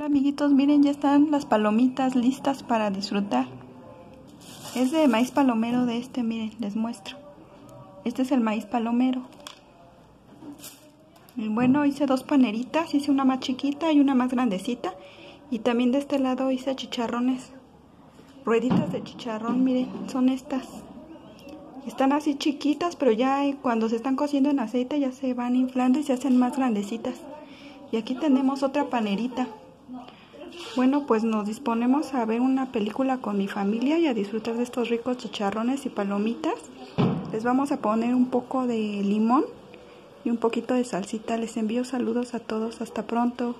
Hola amiguitos, miren ya están las palomitas listas para disfrutar. Es de maíz palomero de este, miren, les muestro. Este es el maíz palomero. Bueno, hice dos paneritas, hice una más chiquita y una más grandecita. Y también de este lado hice chicharrones. Rueditas de chicharrón, miren, son estas. Están así chiquitas, pero ya cuando se están cociendo en aceite ya se van inflando y se hacen más grandecitas. Y aquí tenemos otra panerita. Bueno, pues nos disponemos a ver una película con mi familia y a disfrutar de estos ricos chicharrones y palomitas. Les vamos a poner un poco de limón y un poquito de salsita. Les envío saludos a todos. Hasta pronto.